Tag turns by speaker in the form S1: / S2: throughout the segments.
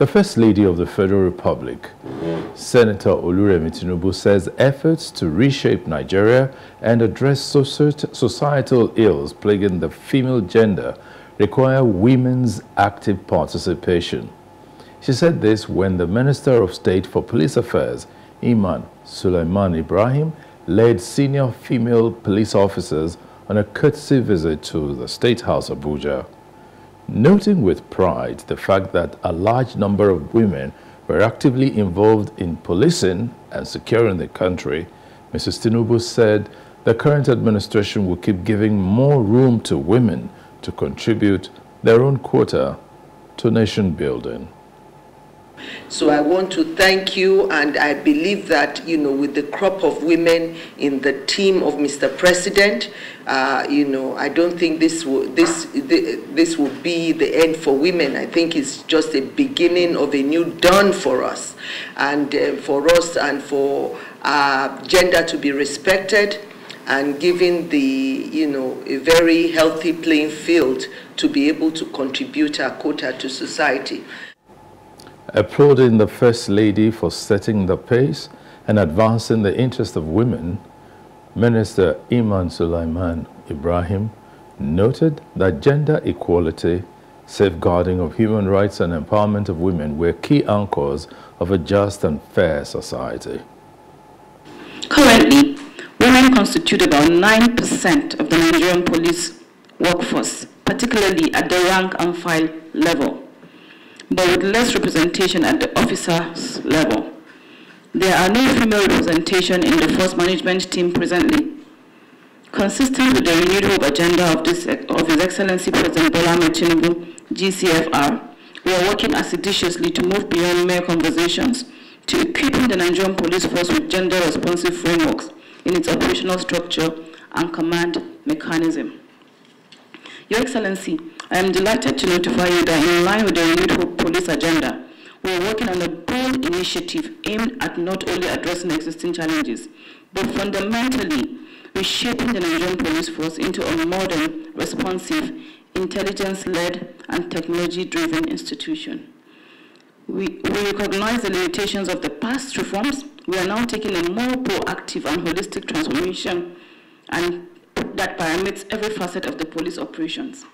S1: The First Lady of the Federal Republic, Senator Oluremi Tinubu, says efforts to reshape Nigeria and address societal ills plaguing the female gender require women's active participation. She said this when the Minister of State for Police Affairs, Imaan Sulaiman Ibrahim, led senior female police officers on a courtesy visit to the State House of Abuja. Noting with pride the fact that a large number of women were actively involved in policing and securing the country, Mrs. Tinubu said the current administration will keep giving more room to women to contribute their own quota to nation building.
S2: So I want to thank you, and I believe that, you know, with the crop of women in the team of Mr. President, uh, you know, I don't think this will, this, this will be the end for women. I think it's just a beginning of a new dawn for us, and uh, for us and for uh, gender to be respected and given the, you know, a very healthy playing field to be able to contribute our quota to society
S1: applauding the First Lady for setting the pace and advancing the interest of women, Minister Imaan Sulaiman Ibrahim noted that gender equality, safeguarding of human rights and empowerment of women were key anchors of a just and fair society.
S3: Currently, women constitute about 9% of the Nigerian police workforce, particularly at the rank and file level but with less representation at the officers level. There are no female representation in the force management team presently. Consistent with the renewed agenda of, this, of His Excellency President Bola Tinubu, GCFR, we are working assiduously to move beyond mere conversations to equipping the Nigerian police force with gender-responsive frameworks in its operational structure and command mechanism. Your Excellency, I am delighted to notify you that in line with the renewed Police agenda, we are working on a bold initiative aimed at not only addressing existing challenges, but fundamentally reshaping the Nigerian police force into a modern, responsive, intelligence-led, and technology-driven institution. We, we recognize the limitations of the past reforms. We are now taking a more proactive and holistic transformation and that permits every facet of the police operations.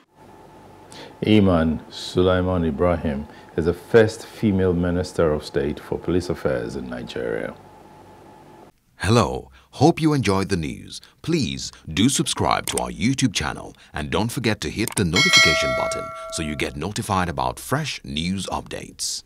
S1: Imaan Sulaiman Ibrahim is the first female Minister of State for Police Affairs in Nigeria.
S4: Hello, hope you enjoyed the news. Please do subscribe to our YouTube channel and don't forget to hit the notification button so you get notified about fresh news updates.